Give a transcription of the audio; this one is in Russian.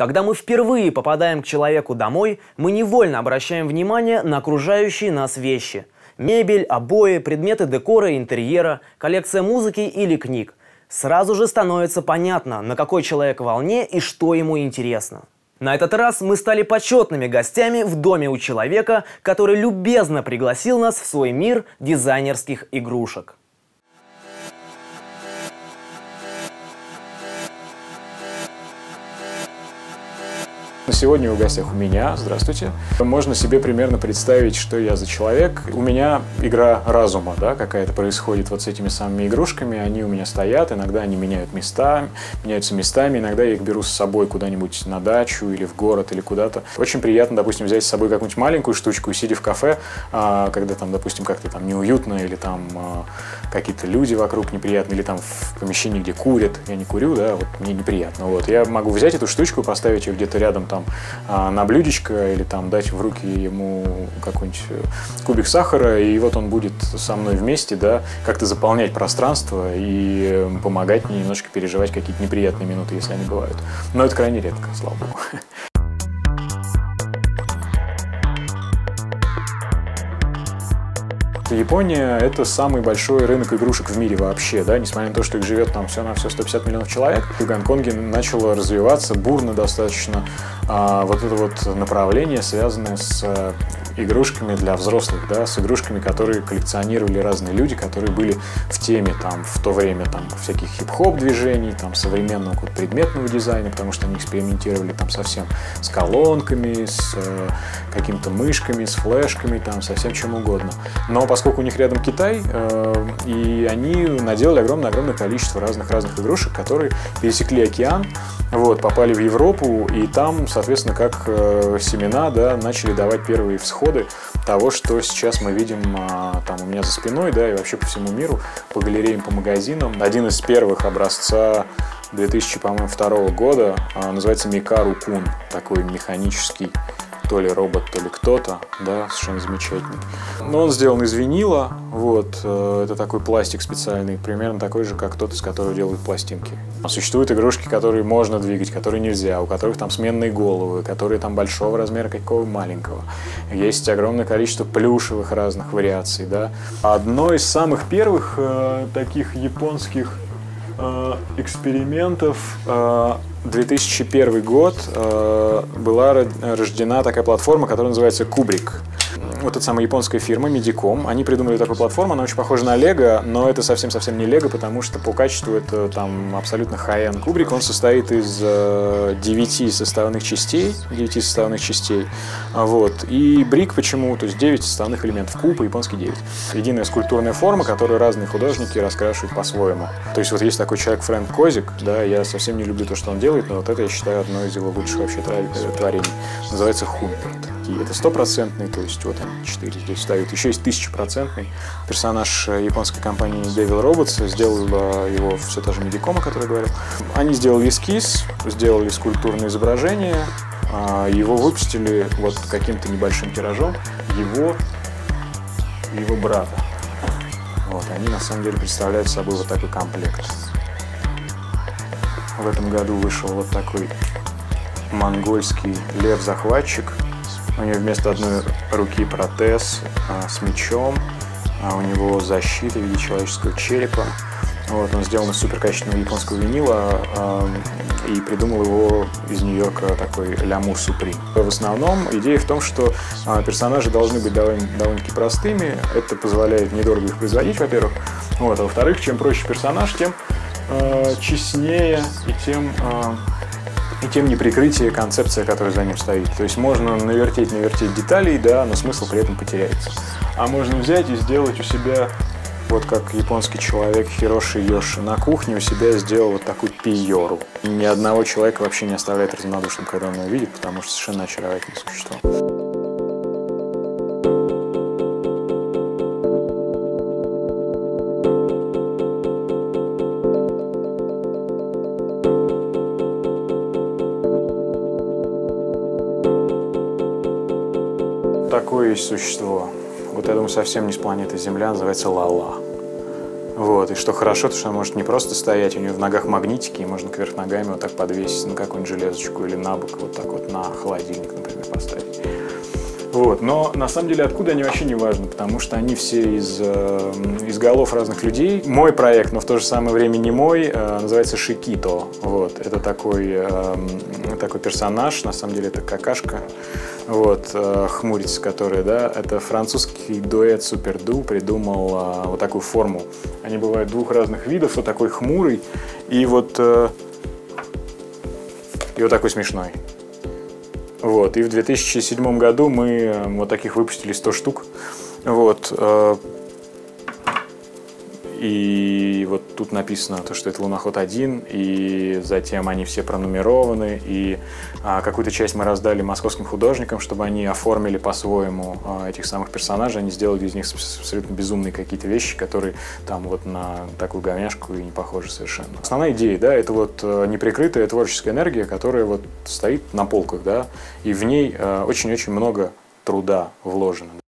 Когда мы впервые попадаем к человеку домой, мы невольно обращаем внимание на окружающие нас вещи. Мебель, обои, предметы декора и интерьера, коллекция музыки или книг. Сразу же становится понятно, на какой человек волне и что ему интересно. На этот раз мы стали почетными гостями в доме у человека, который любезно пригласил нас в свой мир дизайнерских игрушек. Сегодня в гостях у меня. Здравствуйте. Можно себе примерно представить, что я за человек. У меня игра разума, да, какая-то происходит вот с этими самыми игрушками. Они у меня стоят, иногда они меняют места, меняются местами, иногда я их беру с собой куда-нибудь на дачу или в город или куда-то. Очень приятно, допустим, взять с собой какую-нибудь маленькую штучку и сидя в кафе, а, когда там, допустим, как-то там неуютно или там а, какие-то люди вокруг неприятные, или там в помещении, где курят, я не курю, да, вот мне неприятно. Вот я могу взять эту штучку, поставить ее где-то рядом там на блюдечко или там дать в руки ему какой-нибудь э, кубик сахара, и вот он будет со мной вместе, да, как-то заполнять пространство и э, помогать мне немножко переживать какие-то неприятные минуты, если они бывают. Но это крайне редко, слава богу. Япония – это самый большой рынок игрушек в мире вообще, да, несмотря на то, что их живет там все на все 150 миллионов человек. В Гонконге начало развиваться бурно достаточно а, вот это вот направление, связанное с а, игрушками для взрослых, да, с игрушками, которые коллекционировали разные люди, которые были в теме там в то время там всяких хип-хоп движений, там современного вот, предметного дизайна, потому что они экспериментировали там совсем с колонками, с э, какими-то мышками, с флешками, там совсем чем угодно. Но поскольку у них рядом Китай, э, и они наделали огромное-огромное количество разных-разных игрушек, которые пересекли океан, вот, попали в Европу, и там, соответственно, как э, семена, да, начали давать первые всходы того, что сейчас мы видим э, там у меня за спиной, да, и вообще по всему миру, по галереям, по магазинам. Один из первых образца 2002 года э, называется Микару Кун, такой механический то ли робот, то ли кто-то, да, совершенно замечательный. Но он сделан из винила, вот, э, это такой пластик специальный, примерно такой же, как тот, из которого делают пластинки. Существуют игрушки, которые можно двигать, которые нельзя, у которых там сменные головы, которые там большого размера, какого маленького. Есть огромное количество плюшевых разных вариаций, да. Одно из самых первых э, таких японских экспериментов э, 2001 год э, была рождена такая платформа, которая называется Кубрик вот эта самая японская фирма Medicom, они придумали такую платформу, она очень похожа на Lego, но это совсем-совсем не Lego, потому что по качеству это там абсолютно high-end кубрик. Он состоит из э, 9 составных частей, 9 составных частей, вот. И брик почему? То есть 9 составных элементов. Куб и японский 9. Единая скульптурная форма, которую разные художники раскрашивают по-своему. То есть вот есть такой человек Фрэнк Козик, да, я совсем не люблю то, что он делает, но вот это я считаю одно из его лучших вообще творений. Называется Хумберт такие. Это стопроцентный, то есть вот они 4 здесь ставят. Еще есть тысячепроцентный персонаж японской компании Devil Robots. Сделал его все та же Медиком, о которой я говорил. Они сделали эскиз, сделали скульптурное изображение, а, его выпустили вот каким-то небольшим тиражом его его брата. Вот, они на самом деле представляют собой вот такой комплект. В этом году вышел вот такой монгольский лев-захватчик у него вместо одной руки протез а, с мечом, а у него защита в виде человеческого черепа. Вот, он сделан из суперкачественного японского винила э, и придумал его из Нью-Йорка такой Лямур Суприм. В основном идея в том, что э, персонажи должны быть довольно, довольно-таки простыми. Это позволяет недорого их производить, во-первых. Вот, а во-вторых, чем проще персонаж, тем э, честнее и тем э, и тем не прикрытие концепция, которая за ним стоит. То есть можно навертеть, навертеть деталей, да, но смысл при этом потеряется. А можно взять и сделать у себя, вот как японский человек Хироши Йоши на кухне у себя сделал вот такую пиору. Ни одного человека вообще не оставляет равнодушным, когда он ее видит, потому что совершенно очаровательное существо. Такое есть существо. Вот этому совсем не с планеты Земля, называется Лала. Вот, и что хорошо, то что она может не просто стоять, у нее в ногах магнитики, и можно кверх ногами вот так подвесить на какую-нибудь железочку или на бок, вот так вот на холодильник, например, поставить. Вот. Но на самом деле откуда они вообще не важно, потому что они все из, э, из голов разных людей. Мой проект, но в то же самое время не мой, э, называется Шикито. Вот. Это такой, э, такой персонаж, на самом деле это какашка, вот, э, хмурец, который, да, это французский дуэт Суперду придумал э, вот такую форму. Они бывают двух разных видов, вот такой хмурый и вот, э, и вот такой смешной. Вот, и в 2007 году мы э, вот таких выпустили 100 штук. Вот, э, и вот тут написано, то, что это луноход 1, и затем они все пронумерованы, и а, какую-то часть мы раздали московским художникам, чтобы они оформили по-своему а, этих самых персонажей, они сделали из них абсолютно безумные какие-то вещи, которые там вот на такую говняшку и не похожи совершенно. Основная идея, да, это вот э, неприкрытая творческая энергия, которая вот стоит на полках, да, и в ней э, очень-очень много труда вложено.